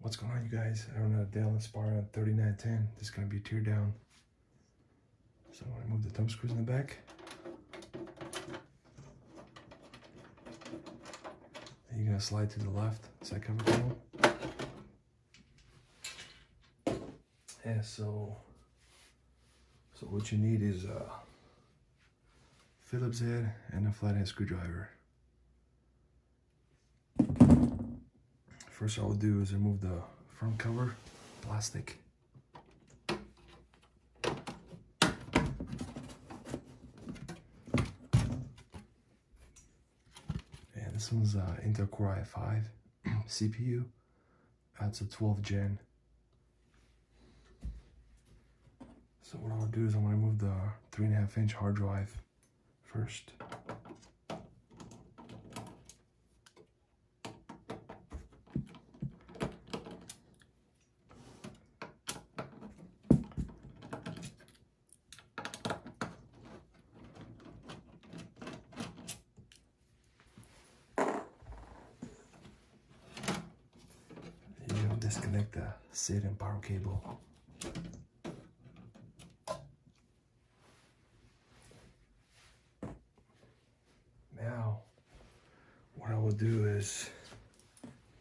What's going on, you guys? I run a Dell Inspiron 3910. This is going to be a tear down. So I'm going to move the thumb screws in the back. And you're going to slide to the left, side cover panel. And so, so what you need is a Phillips head and a flathead screwdriver. First I will do is remove the front cover, plastic. And this one's uh, Intel Core i5 CPU. That's a 12 gen. So what I'll do is I'm gonna move the three and a half inch hard drive first. You disconnect the SID and power cable. Now, what I will do is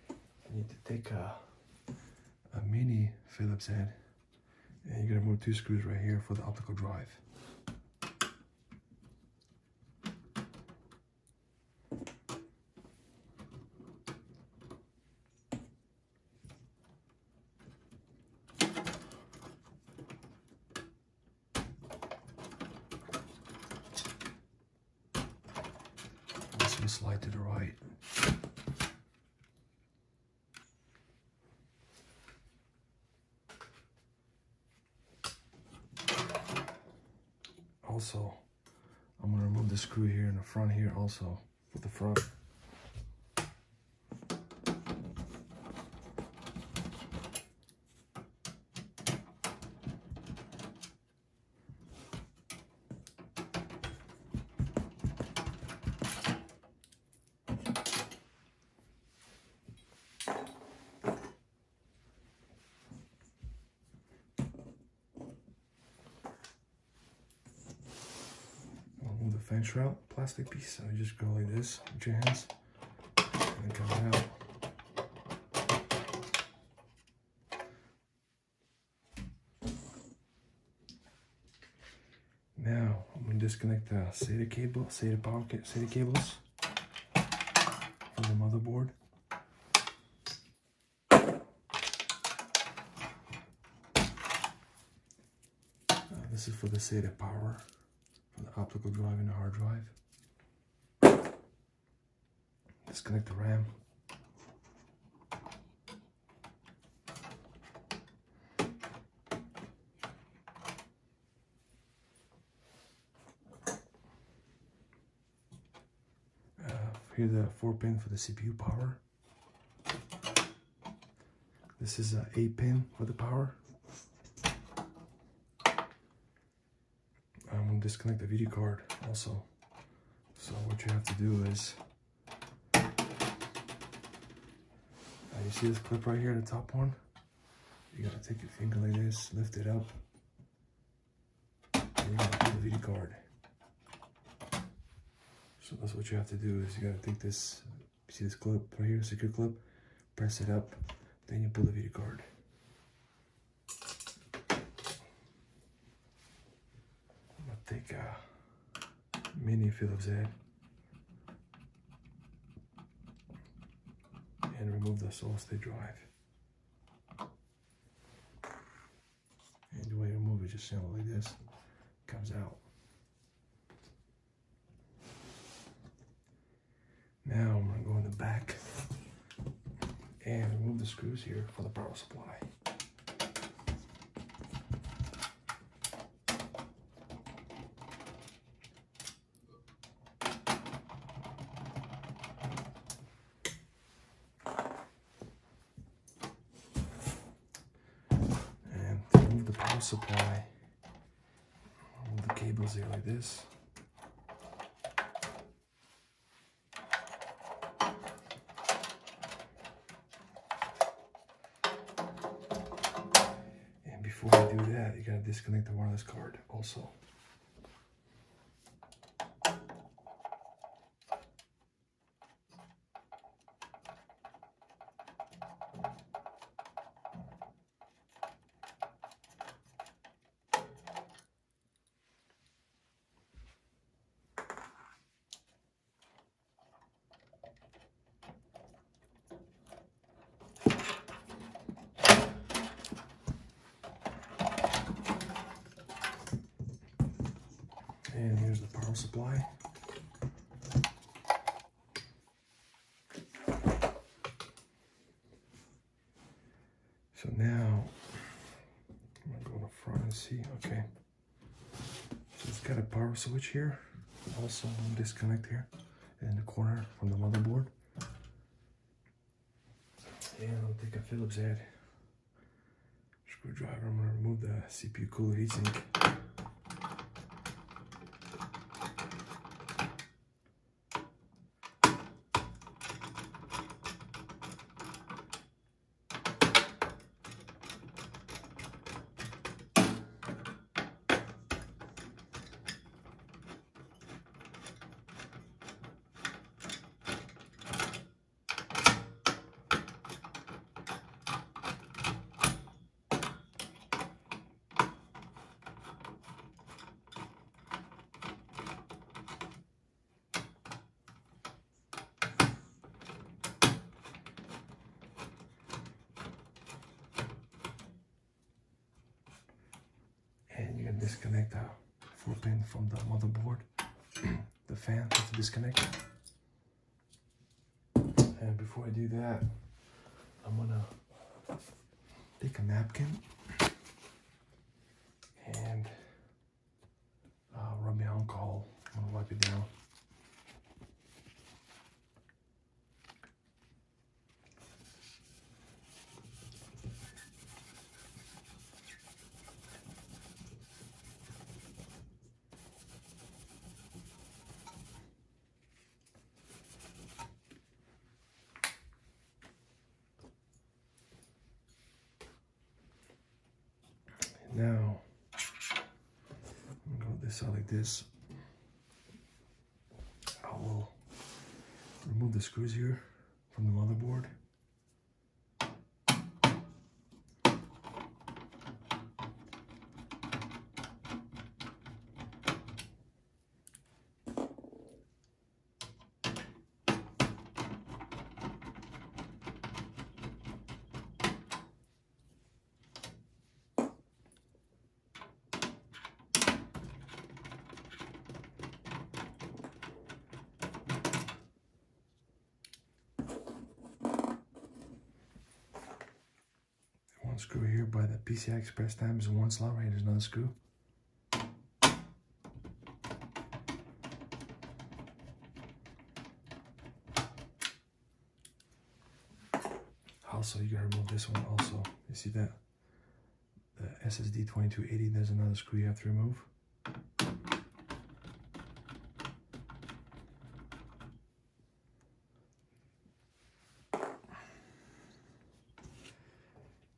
I need to take a, a mini Phillips head and you're gonna move two screws right here for the optical drive. This will slide to the right. Also, I'm gonna remove the screw here in the front here also for the front. Remove the fence route plastic piece. So you just go like this with your hands and come out. Now I'm gonna disconnect the SATA cable, SATA power, SATA cables from the motherboard. Uh, this is for the SATA power optical drive and the hard drive. Disconnect the RAM. Uh, here the four pin for the CPU power. This is a eight pin for the power. I'm disconnect the video card also. So what you have to do is, uh, you see this clip right here, the top one? You gotta take your finger like this, lift it up, and you gotta pull the video card. So that's what you have to do is you gotta take this, see this clip right here, secure clip, press it up, then you pull the video card. I'm gonna take a mini Phillips head and remove the solid state drive. And the way you remove it, just simple like this, comes out. Now I'm gonna go in the back and remove the screws here for the power supply. supply. All the cables here like this. And before you do that, you gotta disconnect the wireless card also. Supply. So now, I'm gonna go to the front and see, okay. So it's got a power switch here, also disconnect here in the corner from the motherboard. And I'll take a Phillips head screwdriver, I'm gonna remove the CPU cooler heatsink. Disconnect the four pin from the motherboard. the fan has to disconnect. And before I do that, I'm gonna take a napkin and uh, rub my alcohol. I'm gonna wipe it down. Now, I'm gonna go this out like this. I will remove the screws here from the motherboard. Screw here by the PCI Express times one slot right there's another screw. Also, you gotta remove this one also. You see that? The SSD 2280, there's another screw you have to remove.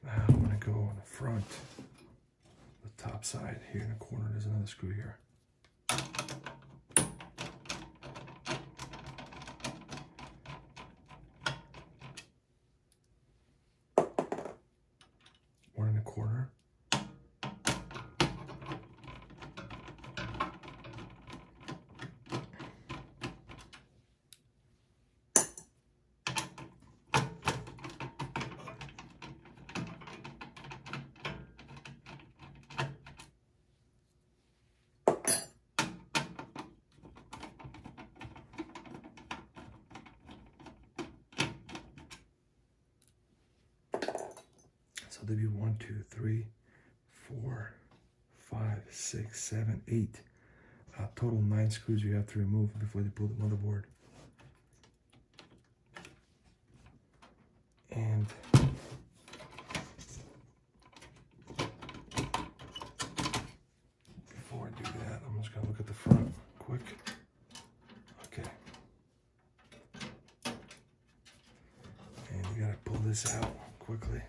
Now I'm gonna go on the front, the top side here in the corner. There's another screw here. One in the corner. So there'll be one, two, three, four, five, six, seven, eight. Total nine screws you have to remove before they pull the motherboard. And before I do that, I'm just gonna look at the front quick. Okay. And you gotta pull this out quickly.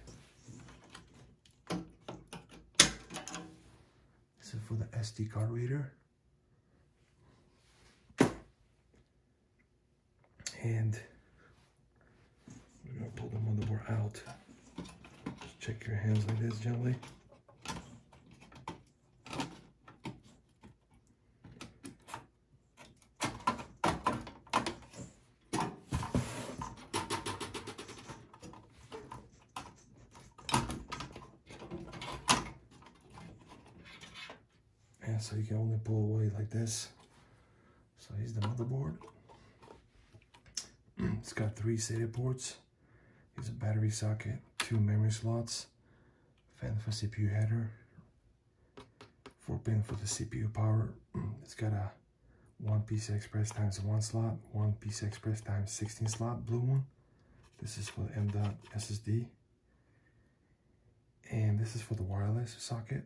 SD card reader. And we're gonna pull the motherboard out. Just check your hands like this gently. And so you can only pull away like this. So here's the motherboard. it's got three SATA ports. Here's a battery socket, two memory slots, fan for CPU header, four pin for the CPU power. It's got a one PCI Express times one slot, one PCI Express times 16 slot, blue one. This is for the M.2 SSD. And this is for the wireless socket.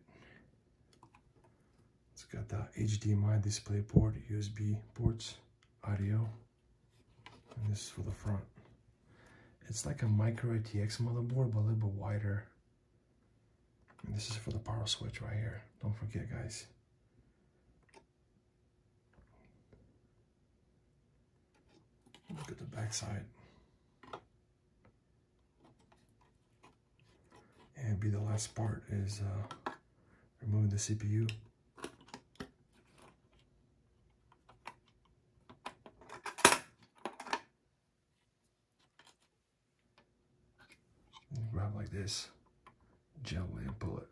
It's got the HDMI display port, USB ports, audio, and this is for the front. It's like a micro ATX motherboard, but a little bit wider. And this is for the power switch right here. Don't forget, guys. Look at the back side. And be the last part is uh, removing the CPU. And grab like this, gently and pull it.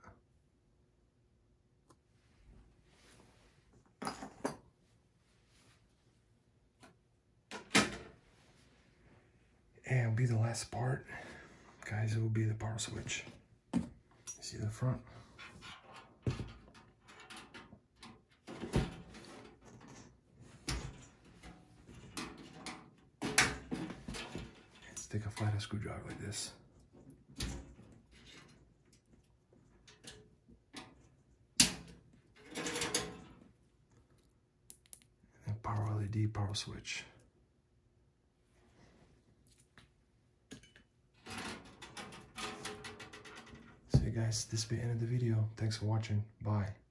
And will be the last part, guys, it will be the power switch. See the front? Let's take a flathead screwdriver like this. And power LED power switch. So guys, this be the end of the video. Thanks for watching. Bye.